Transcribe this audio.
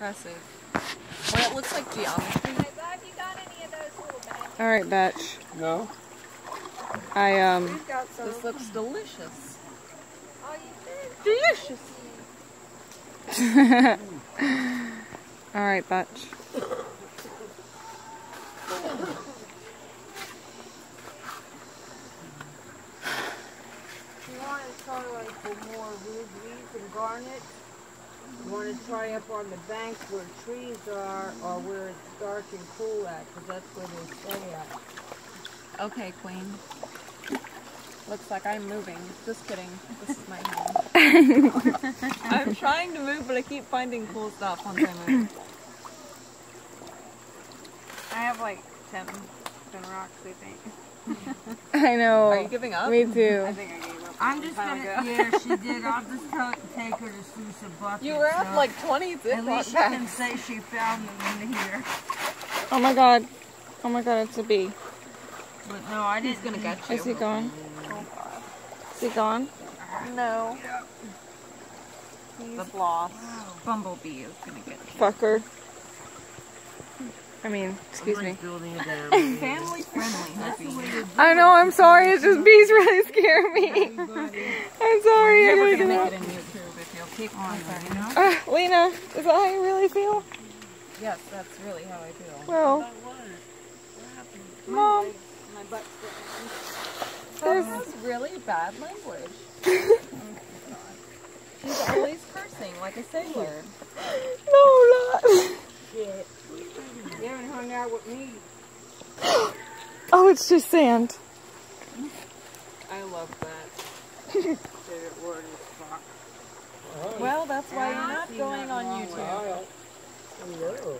impressive. When it looks like geometry. Hey, Bud, you got any of those little? All right, Batch. No? I um. We've got some. This looks delicious. Oh, you? Delicious. All right, Batch. You want to try like for more rubies and garnet? You want to try up on the banks where trees are or where it's dark and cool at, because that's where they stay at. Okay, Queen. Looks like I'm moving. Just kidding. This is my home. I'm trying to move, but I keep finding cool stuff once I move. I have like 10, 10 rocks, I think. I know. Are you giving up? Me too. I think I gave up. I'm just gonna, ago. yeah, she did. I'll just tell, take her to Sousa Bucket. You were up so like 20 At Ziploc least she can say she found them in here. Oh my god. Oh my god, it's a bee. But no, I He's didn't. gonna get you. Is he you. gone? Oh, is he gone? No. He's lost. Bumblebee is gonna get you. Fucker. I mean, excuse me. Building a dam. Family friendly, Hoopy. I know, I'm sorry. It's just bees really scare me. I'm sorry. I We're gotta gonna get make out. it in YouTube if you'll keep on. Uh, Lena, is that how you really feel? Yes, that's really how I feel. Well, Mom, My butt's That was really bad language. She's always cursing like a sailor. no, not. shit. You haven't hung out with me. Oh, it's just sand. I love that. Favorite word is fuck. Well, that's why you're not going on YouTube. Hello.